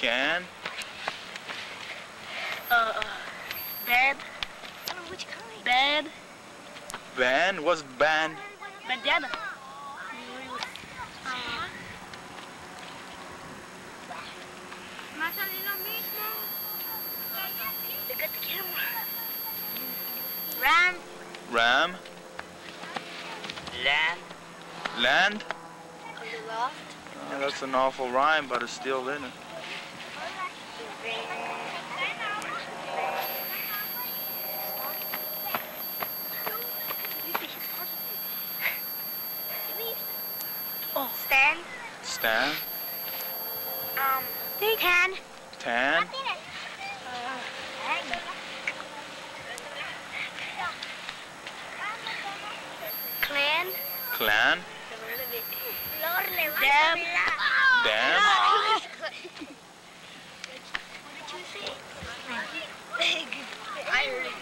Can. Uh, uh, bad, I don't know which kind. bad, Ban. What's ban? bandana. Más sale lo mismo. Look at the camera. Ram. Ram. Land. Land. On the left. Oh, that's an awful rhyme, but it's still in it. Oh. Stand. Stand. Um. Tan. Tan. Clan. Clan. Dam. Dam. What did you say? I heard it.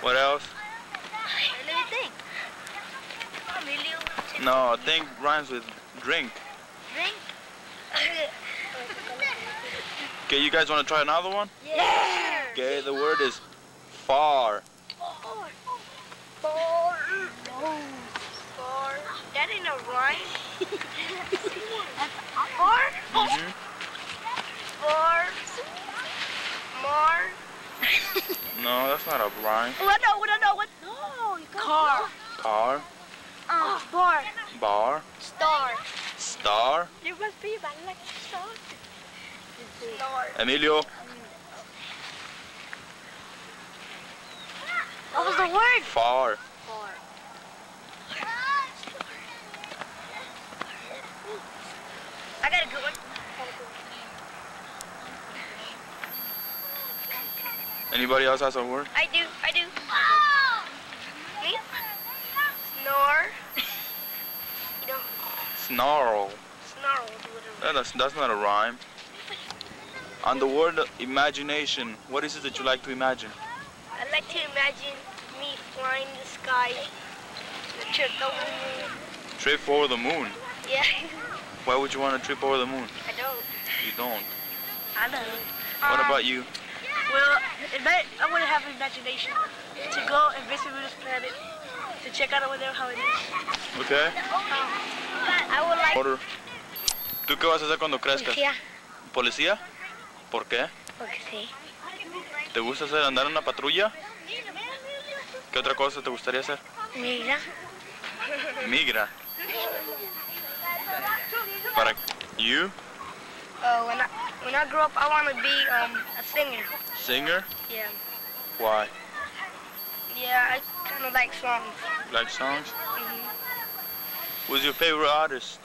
What else? Let me think. No, I think rhymes with. Drink. Okay, you guys want to try another one? yeah. Okay, the word is far. Four. Four. Four. That ain't a rhyme. Four. Mhm. Four. More. No, that's not a rhyme. Oh, I know what I know. What? No, Car. Car. Uh, bar. Bar. Star. Star. You must be about like star. Emilio. What was the word? Far. Far. I got a good one. Anybody else has a word? I do, I do. Me? Snore. you know, Snarl. snarl. That's, that's not a rhyme. On the word imagination, what is it that you like to imagine? I like to imagine me flying in the sky. The trip over the moon. Trip over the moon. Yeah, Why would you want to trip over the moon? I don't. You don't. I don't. What Um, about you? Well, I want to have an imagination to go and visit Venus planet to check out over there how it is. Okay. I would like Order. ¿Tú qué vas a hacer cuando crezcas? Policía. ¿Policía? ¿Por qué? Porque sí. ¿Te gusta hacer andar en una patrulla? ¿Qué otra cosa te gustaría hacer? Mira. Migra. Para you, Uh, when I when I grow up, I want to be um a singer. singer. Yeah. Why? Yeah, I kind of like songs. Like songs? hmm Who's your favorite artist?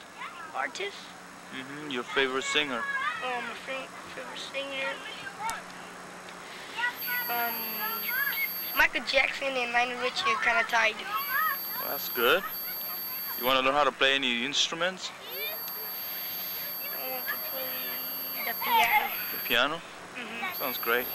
Artist. hmm Your favorite singer? Um, my favorite singer. Um, Michael Jackson and Lionel Richie are kind of tied. Well, that's good. You want to learn how to play any instruments? I want to play the piano. The piano? hmm Sounds great.